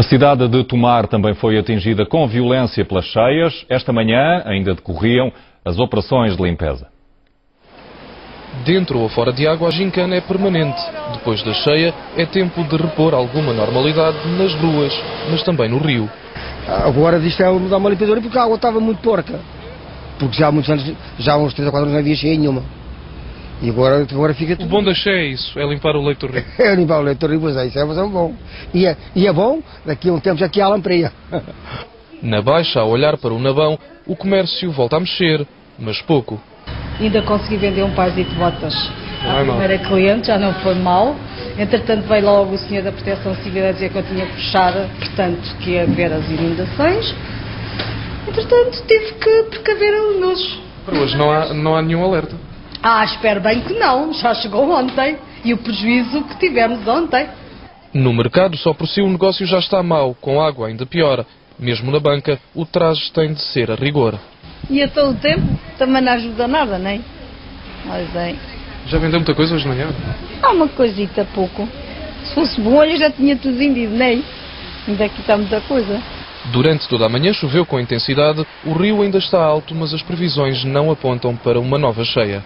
A cidade de Tomar também foi atingida com violência pelas cheias. Esta manhã ainda decorriam as operações de limpeza. Dentro ou fora de água, a gincana é permanente. Depois da cheia, é tempo de repor alguma normalidade nas ruas, mas também no rio. Agora isto é mudar uma limpadora porque a água estava muito porca. Porque já há muitos anos, já há uns 3 ou 4 anos não havia cheia nenhuma. E agora, agora fica O tudo. bom da cheia é isso, é limpar o leito rio. É limpar o leito rio, pois é, isso é, mas é bom. E é, e é bom, daqui a um tempo já que há lampreia. Na Baixa, a olhar para o Nabão, o comércio volta a mexer, mas pouco. Ainda consegui vender um par de botas Não à é mal. primeira cliente, já não foi mal. Entretanto, veio logo o senhor da Proteção Civil a dizer que eu tinha que fechar, portanto, que ia haver as inundações. Entretanto, tive que precaver os meus. Para hoje não há, não há nenhum alerta. Ah, espero bem que não, já chegou ontem. E o prejuízo que tivemos ontem. No mercado, só por si o negócio já está mau, com água ainda piora. Mesmo na banca, o traje tem de ser a rigor. E a todo o tempo também não ajuda nada, não é? Mas bem, Já vendeu muita coisa hoje de manhã? há uma coisita pouco. Se fosse bom, eu já tinha tudo vendido, não é? Ainda aqui está muita coisa. Durante toda a manhã choveu com intensidade, o rio ainda está alto, mas as previsões não apontam para uma nova cheia.